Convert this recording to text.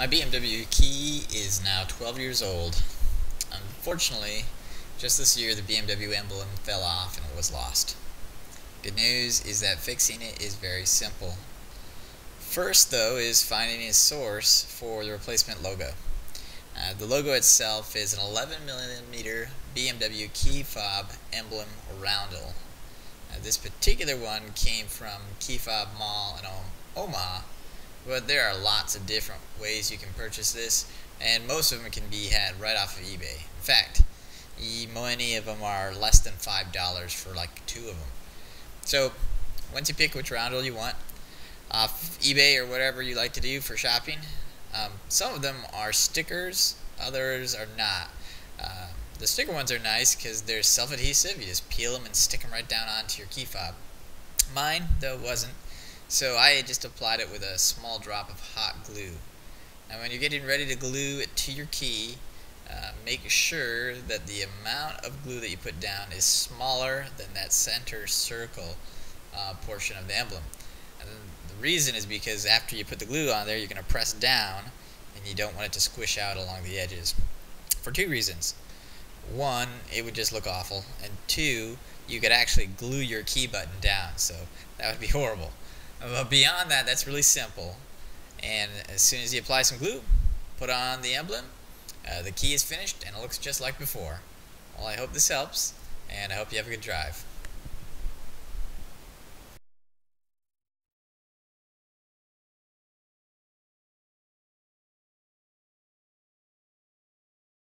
My BMW key is now 12 years old. Unfortunately, just this year the BMW emblem fell off and was lost. Good news is that fixing it is very simple. First though is finding a source for the replacement logo. Uh, the logo itself is an 11 millimeter BMW key fob emblem roundel. Uh, this particular one came from Key Fob Mall in Omaha but there are lots of different ways you can purchase this, and most of them can be had right off of eBay. In fact, many of them are less than $5 for like two of them. So, once you pick which roundel you want, off eBay or whatever you like to do for shopping, um, some of them are stickers, others are not. Uh, the sticker ones are nice because they're self-adhesive. You just peel them and stick them right down onto your key fob. Mine, though, wasn't. So I just applied it with a small drop of hot glue. Now when you're getting ready to glue it to your key, uh, make sure that the amount of glue that you put down is smaller than that center circle uh, portion of the emblem. And the reason is because after you put the glue on there, you're going to press down and you don't want it to squish out along the edges. For two reasons. One, it would just look awful, and two, you could actually glue your key button down, so that would be horrible. But beyond that, that's really simple. And as soon as you apply some glue, put on the emblem, uh, the key is finished and it looks just like before. Well, I hope this helps, and I hope you have a good drive.